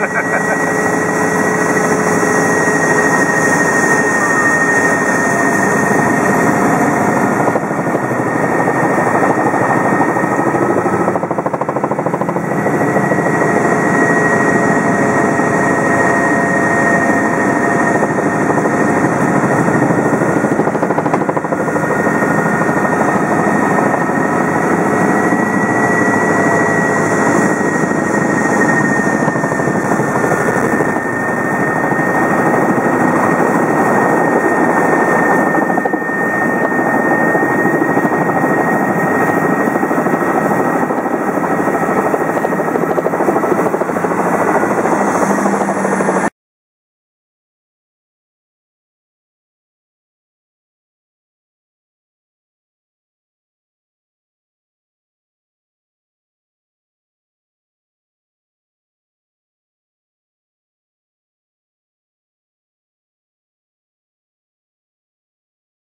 Ha, ha, ha, ha.